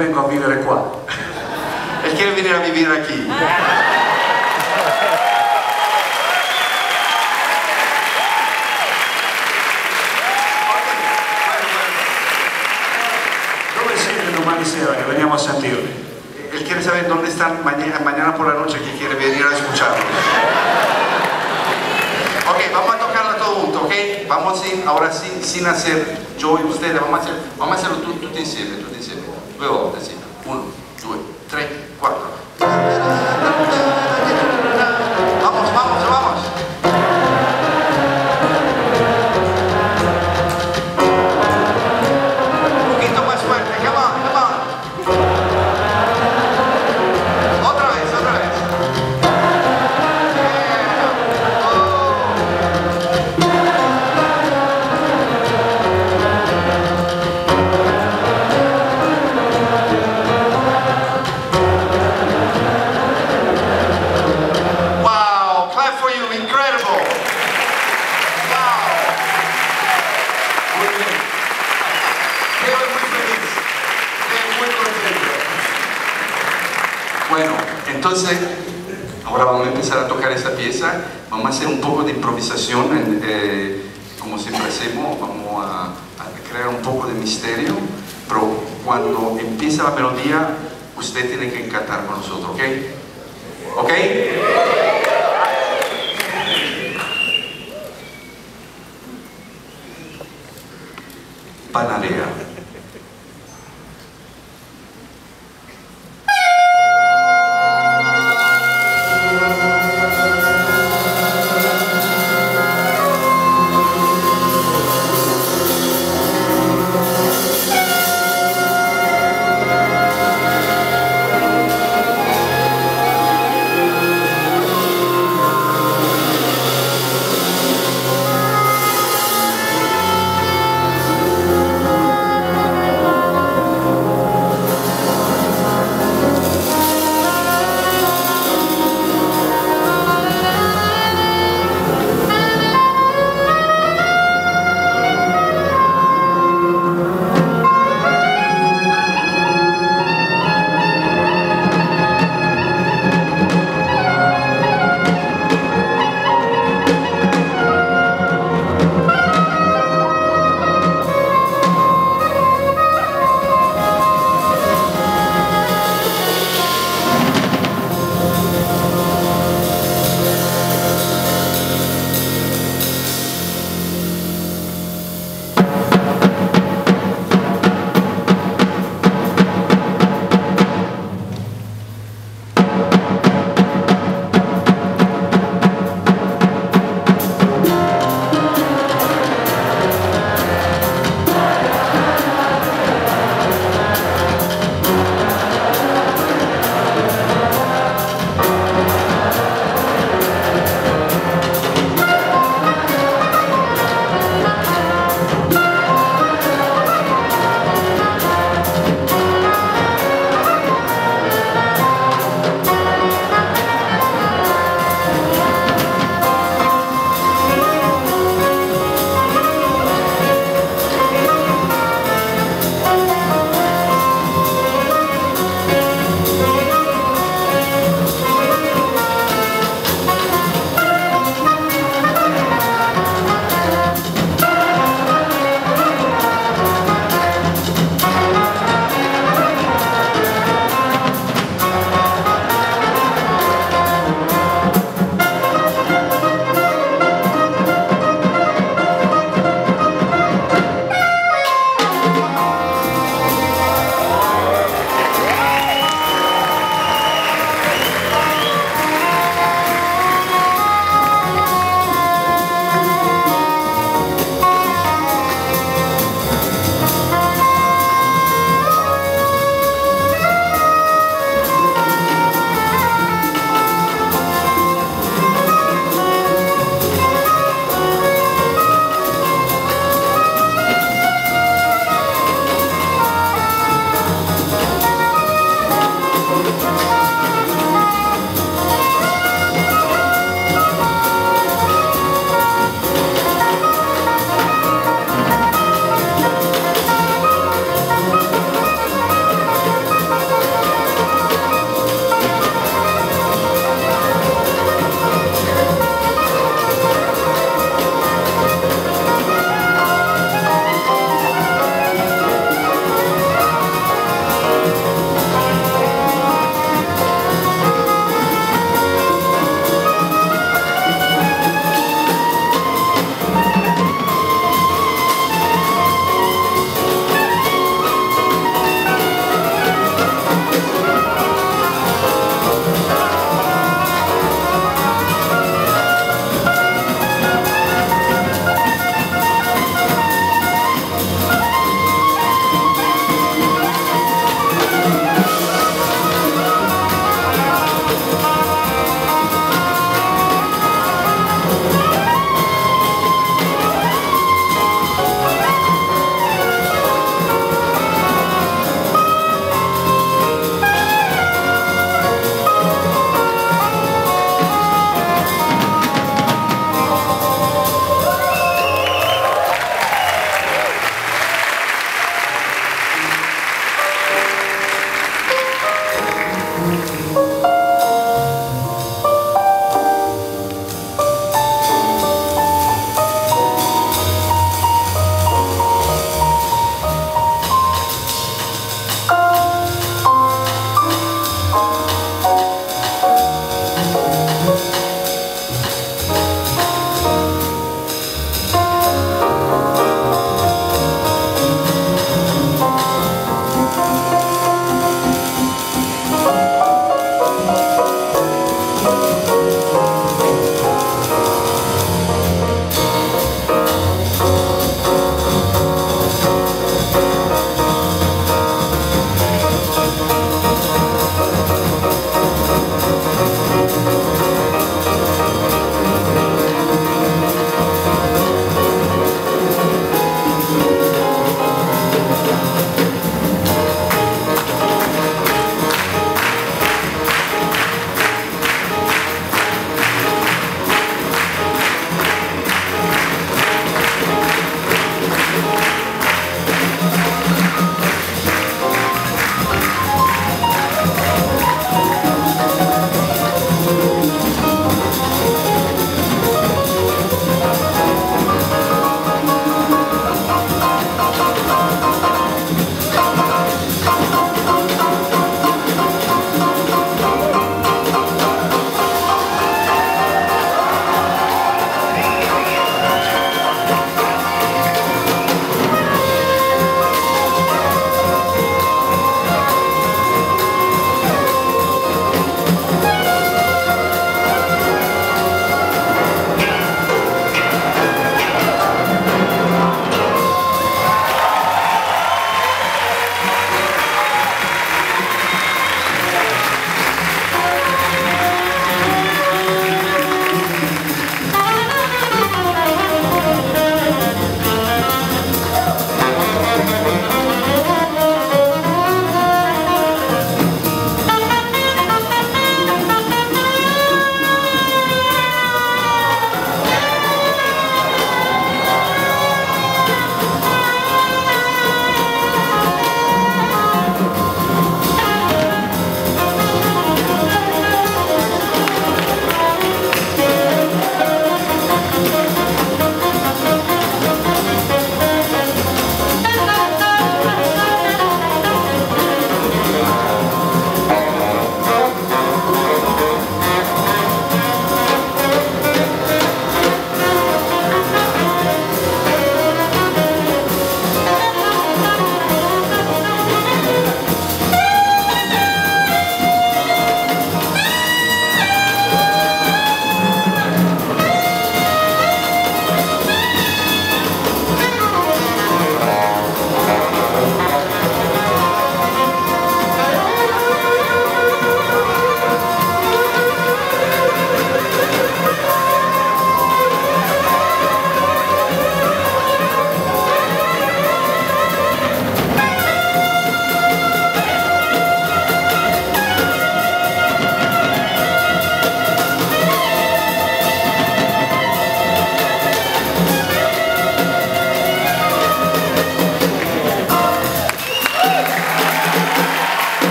vengo a vivir qua. Él quiere venir a vivir aquí. Domani sera che veniamo a sentirli? Él quiere saber dónde están mañana, por la noche que quiere venir a escucharlos. Ok, vamos a tocarla todo junto, ok? Vamos sin, ahora sin, sin hacer yo y ustedes, vamos a, hacer, vamos a hacerlo tú, tú te insieme. 为了我们的 ahora vamos a empezar a tocar esta pieza. Vamos a hacer un poco de improvisación, en, eh, como siempre hacemos. Vamos a, a crear un poco de misterio, pero cuando empieza la melodía, usted tiene que cantar con nosotros, ¿ok? ¿Ok? Panadero.